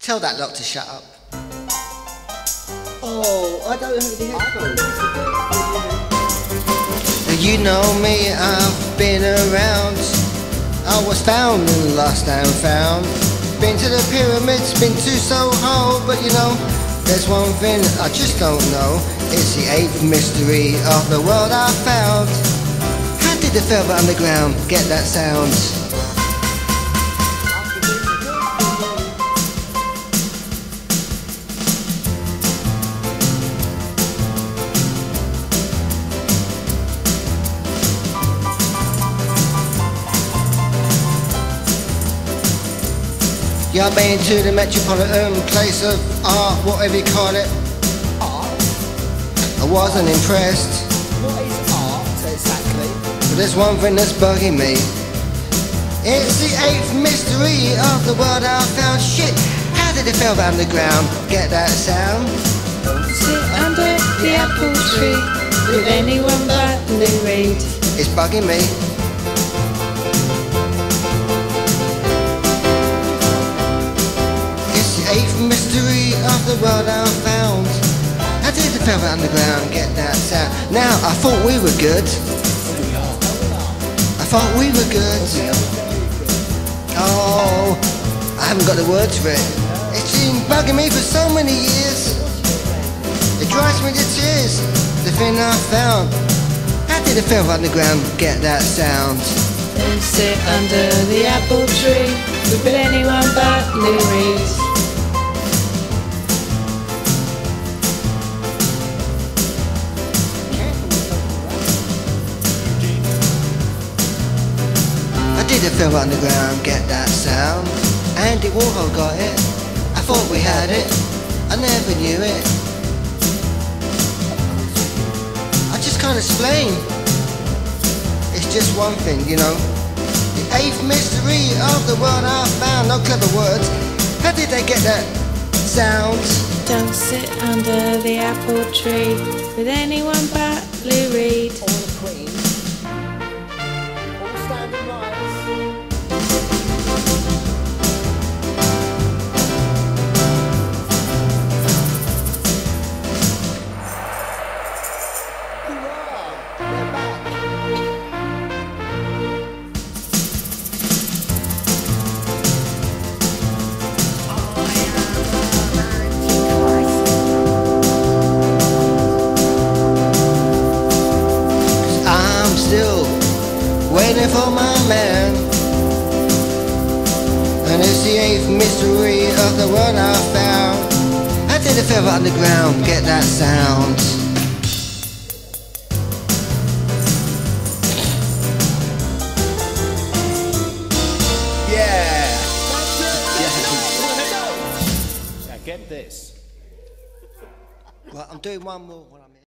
Tell that lot to shut up. Oh, I don't have the headphones. You know me, I've been around. I was found and lost and found. Been to the pyramids, been to Soho, but you know, there's one thing I just don't know. It's the eighth mystery of the world I found. How did the Velvet Underground get that sound? Yeah, I've been to the Metropolitan um, Place of Art, whatever you call it. Art? I wasn't impressed. What is art exactly? But there's one thing that's bugging me. It's the eighth mystery of the world I found. Shit, how did it fell down the ground? Get that sound? Don't sit under the apple tree with anyone but Lou Reed. It's bugging me. Eighth mystery of the world I found. How did the Velvet Underground get that sound? Now I thought we were good. I thought we were good. Oh, I haven't got the words for it. It's been bugging me for so many years. It drives me to tears. The thing I found. How did the Velvet Underground get that sound? Sit under the apple tree with anyone but Lou did the Velvet Underground get that sound? Andy Warhol got it. I thought we had it. I never knew it. I just can't explain. It's just one thing, you know. The eighth mystery of the world I found. No clever words. How did they get that sound? Don't sit under the apple tree with anyone but Lou Reed. Still waiting for my man. And it's the eighth mystery of the world I found. I did the Velvet Underground get that sound? Yeah. Now get this. Right, I'm doing one more.